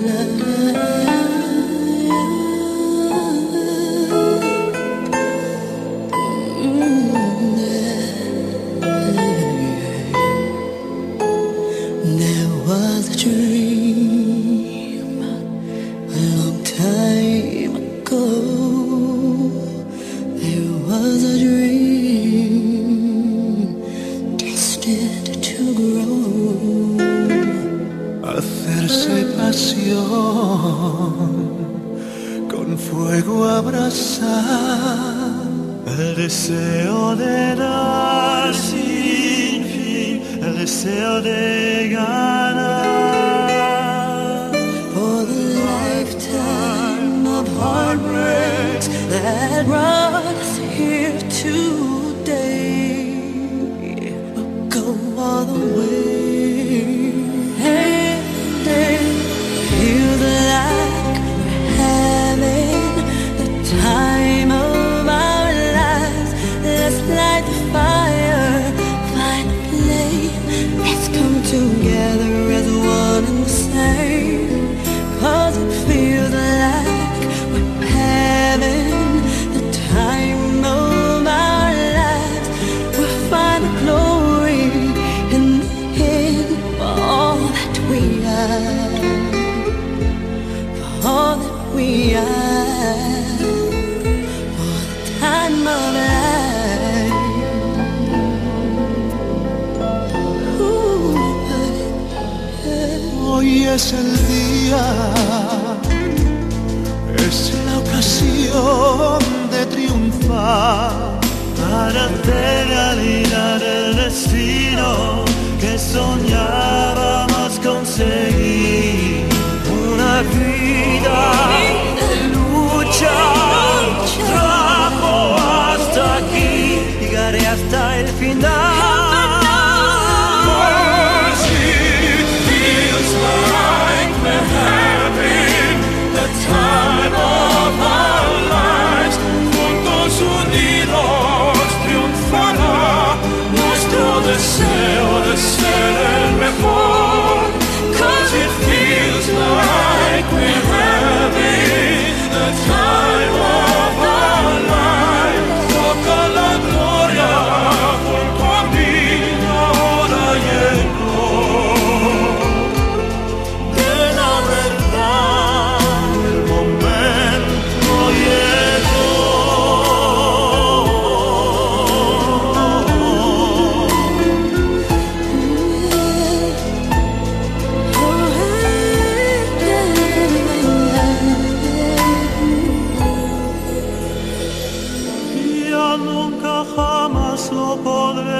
There pasión, con fuego el deseo de dar sin fin, el deseo de ganar. For the lifetime of heartbreaks that brought us here today Hoy es el día, es la ocasión de triunfar para hacer realidad el destino que soñábamos conseguir. Una vida slow por